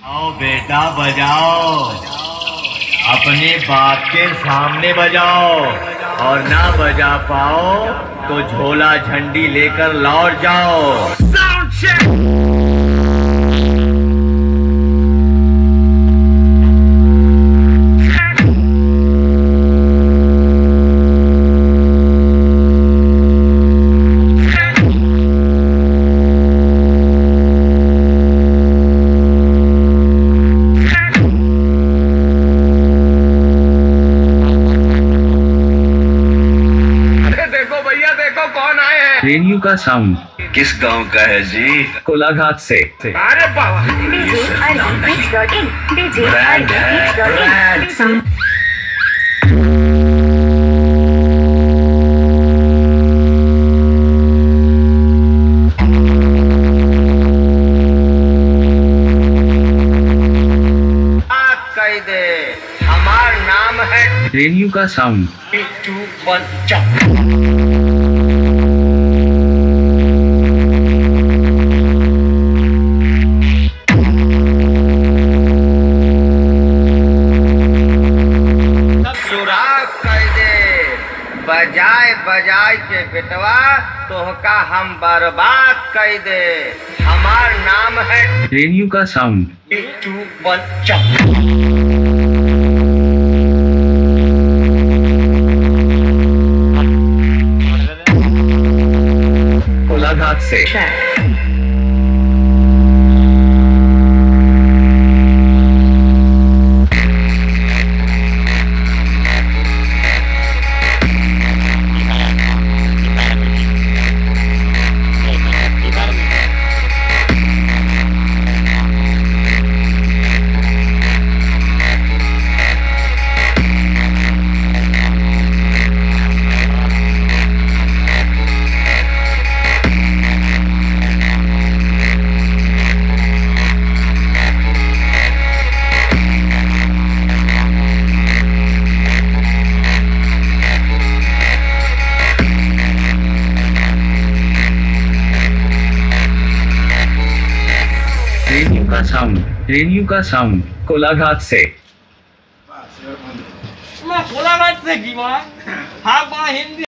आओ बेटा, बजाओ। अपने बाप के सामने बजाओ और ना बजा पाओ तो झोला झंडी लेकर लौट जाओ। रेडियो का साउंड। किस गाँव का है जी? कोलाघाट से। अरे है, है रेडियो का साउंड। टू वन बजाए बजाय के बेटवा तोहका हम बर्बाद कह दे। हमार नाम है रेडियो का साउंड। टू वन से। का साउंड रेडियो का साउंड कोलाघाट से। कोलाघाट से की हाफ़ हिंदी।